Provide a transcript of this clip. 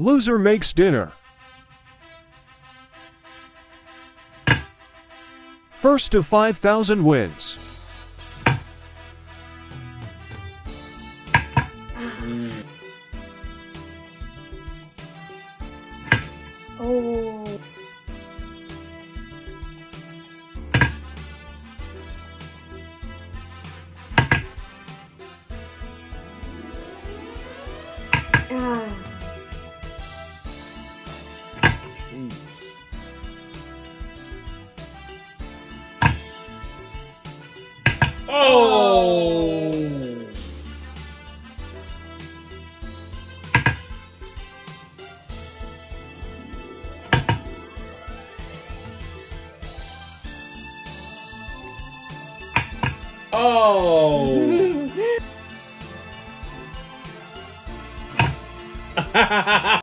Loser makes dinner. First to 5,000 wins. Oh. Ah. Oh! Oh!